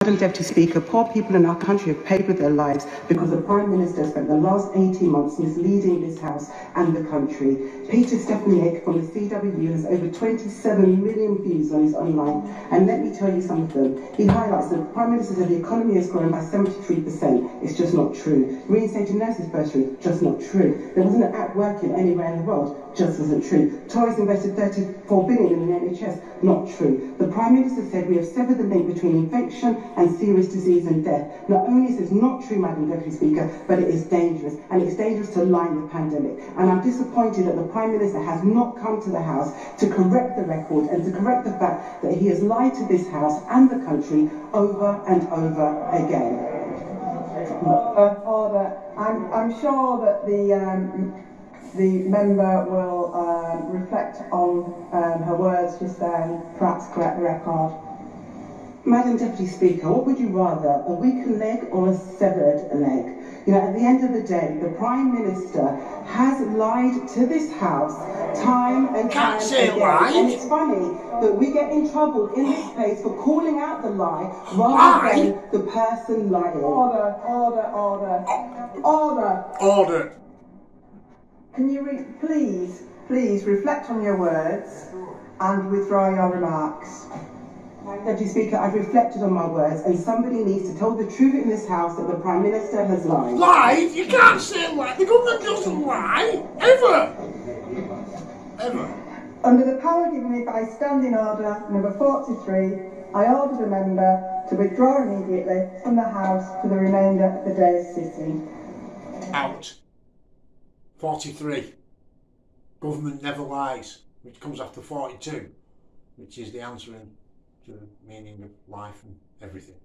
Madam Deputy Speaker, poor people in our country have paid with their lives because the Prime Minister spent the last 18 months misleading this House and the country. Peter Stefanovic from the CWU has over 27 million views on his online, and let me tell you some of them. He highlights that the Prime Minister said the economy has grown by 73%. It's just not true. Reinstating nurses bursary, just not true. There wasn't an app working anywhere in the world, just wasn't true. Tories invested 34 billion in the NHS, not true. The Prime Minister said we have severed the link between infection and serious disease and death. Not only is this not true, Madam Deputy Speaker, but it is dangerous, and it's dangerous to line the pandemic. And I'm disappointed that the Prime Minister has not come to the House to correct the record and to correct the fact that he has lied to this House and the country over and over again. Uh, order. I'm, I'm sure that the um, the member will um, reflect on um, her words just then, perhaps correct the record. Madam Deputy Speaker, what would you rather, a weakened leg or a severed leg? You know, at the end of the day, the Prime Minister has lied to this House time and time Can't say again. right. And it's funny that we get in trouble in this place for calling out the lie rather Why? than the person lying. Order, order, order. Order. Order. Can you re- please, please reflect on your words and withdraw your remarks? Speaker, I've reflected on my words and somebody needs to tell the truth in this House that the Prime Minister has lied. Lied? You can't say lie. The government doesn't lie. Ever. Ever. Under the power given me by Standing Order number 43, I order the member to withdraw immediately from the House for the remainder of the day's sitting. Out. 43. Government never lies, which comes after 42, which is the answering to the meaning of life and everything.